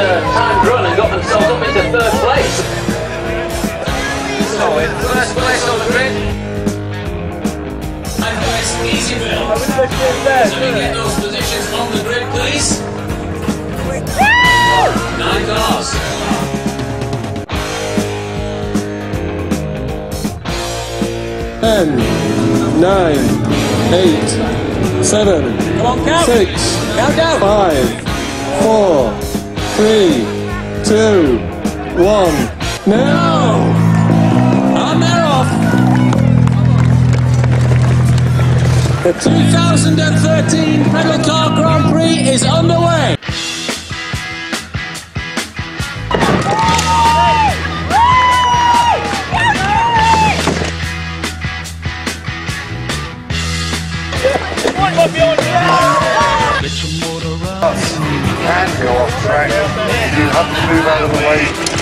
Uh, time run and got themselves up into third place. First place on the grid. And guys, Easyville. So we get those positions on the grid, please. Nine cars. Ten, nine, eight, seven, six, five, four, three, two, one. Now! They're off! The 2013 Pedal Car Grand Prix is underway! Can go off track. You have to move out of the way.